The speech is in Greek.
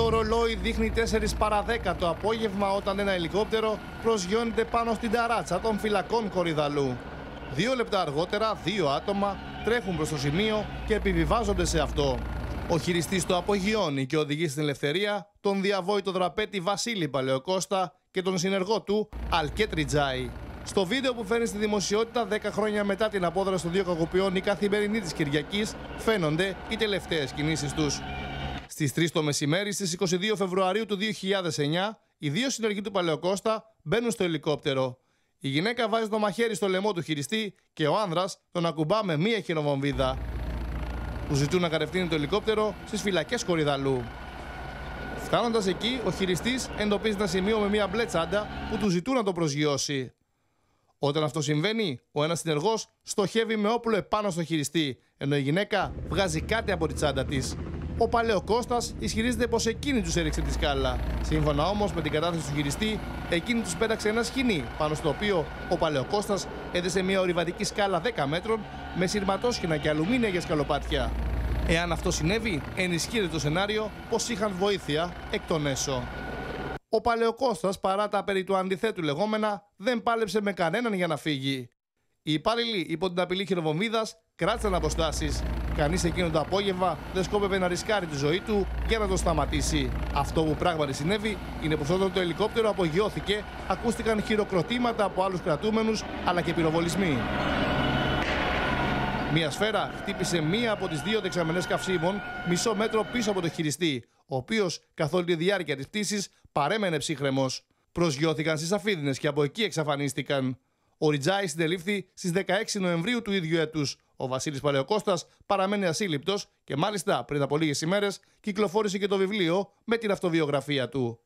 ρολόι δείχνει 4 παρα 10 το απόγευμα όταν ένα ελικόπτερο προσγειώνεται πάνω στην ταράτσα των φυλακών Κορυδαλού. Δύο λεπτά αργότερα, δύο άτομα τρέχουν προς το σημείο και επιβιβάζονται σε αυτό. Ο χειριστής το απογειώνει και οδηγεί στην ελευθερία τον διαβόητο δραπέτη Βασίλη Παλαιοκώστα και τον συνεργό του Αλκέτ Τζάι. Στο βίντεο που φέρνει στη δημοσιότητα 10 χρόνια μετά την απόδραση των δύο κακοποιών η καθημερινή της Κυριακής φαίνονται οι τελευταίες κινήσεις τους. Στις 3 το μεσημέρι στις 22 Φεβρουαρίου του 2009 οι δύο συνεργοί του Παλαιοκώστα μπαίνουν στο ελικόπτερο. Η γυναίκα βάζει το μαχαίρι στο λαιμό του χειριστή και ο άνδρας τον ακουμπά με μία χειροβομβίδα. Του ζητούν να κατευθύνει το ελικόπτερο στις φυλακές Κορυδαλού. Φτάνοντας εκεί, ο χειριστής εντοπίζει ένα σημείο με μία μπλε τσάντα που του ζητούν να το προσγειώσει. Όταν αυτό συμβαίνει, ο ένας συνεργός στοχεύει με όπλο επάνω στο χειριστή, ενώ η γυναίκα βγάζει κάτι από τη τσάντα της. Ο παλαιό Κώστας ισχυρίζεται πως εκείνη τους έριξε τη σκάλα. Σύμφωνα όμως με την κατάθεση του χειριστή, εκείνη τους πέταξε ένα σκηνή, πάνω στο οποίο ο παλαιό Κώστας έδεσε μια ορειβατική σκάλα 10 μέτρων με σειρματόσχηνα και αλουμίνια για σκαλοπάτια. Εάν αυτό συνέβη, ενισχύεται το σενάριο πως είχαν βοήθεια εκ των έσω. Ο Παλαιοκώστας, παρά τα περί του αντιθέτου λεγόμενα, δεν πάλεψε με κανέναν για να φύγει. Οι υπάλληλοι υπό την απειλή χειροβομβίδας κράτησαν αποστάσεις. Κανείς εκείνο το απόγευμα δεν σκόπευε να ρισκάρει τη ζωή του για να το σταματήσει. Αυτό που πράγματι συνέβη είναι πως όταν το ελικόπτερο απογειώθηκε, ακούστηκαν χειροκροτήματα από άλλους κρατούμενους αλλά και πυροβολισμοί. Μία σφαίρα χτύπησε μία από τις δύο δεξαμενές καυσίμων μισό μέτρο πίσω από το χειριστή, ο οποίος καθ' όλη τη διάρκεια της πτήσης παρέμενε ψύχρεμος. Προσγειώθηκαν στις αφίδινες και από εκεί εξαφανίστηκαν. Ο Ριτζάη συντελήφθη στις 16 Νοεμβρίου του ίδιου έτους. Ο Βασίλης Παλαιοκώστας παραμένει ασύλληπτος και μάλιστα πριν από λίγες ημέρες κυκλοφόρησε και το βιβλίο με την αυτοβιογραφία του.